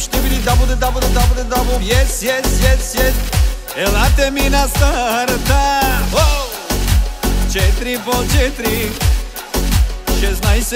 Ще види дабо да дабо да дабо да дабо Yes, yes, yes, yes. Елате ми на старта. Четири по четири. Шестнайсет.